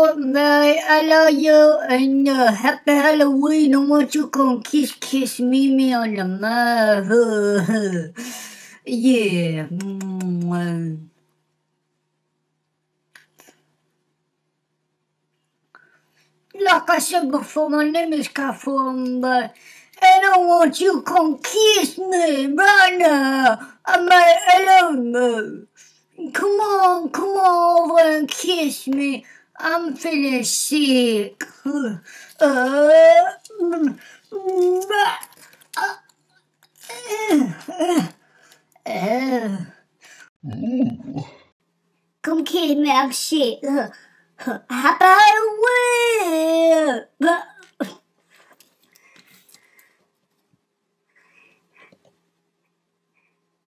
Fortnite, I love you, and uh, happy Halloween. I want you to come kiss, kiss me, me on the mouth. yeah. Like I said before, my name is but and I want you to come kiss me right now. I'm alone. Come on, come on over and kiss me. I'm feeling sick. Uh, Come kiss me, I'm sick. Happy Halloween!